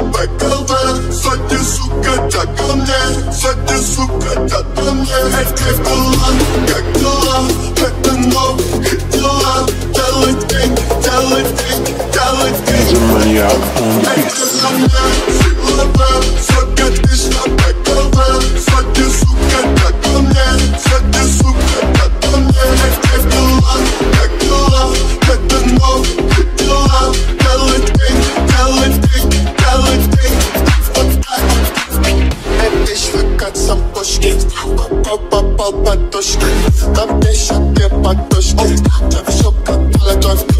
bırakıldı Sakin su kaçak anne Sakin su kaçak anne попал под дождь Там, где еще не под дождь Тебя все катало, кровь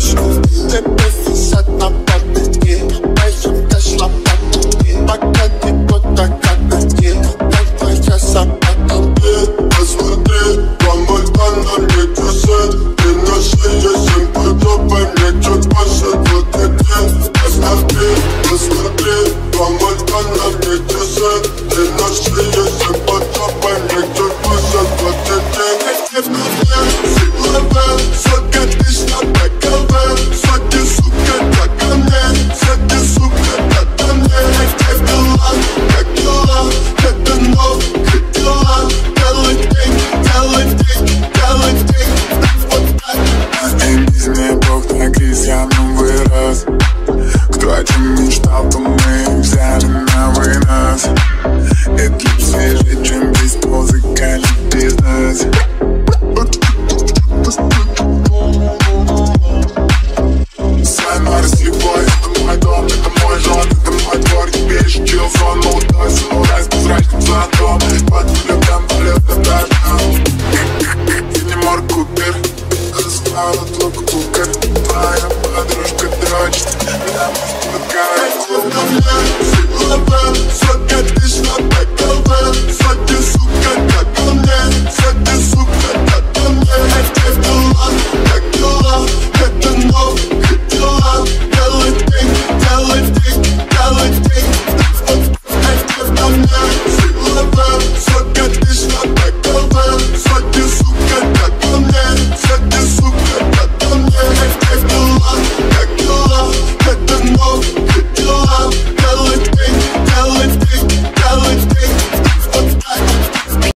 Сразу только пука Твоя подружка дрочит. Прямо в плакат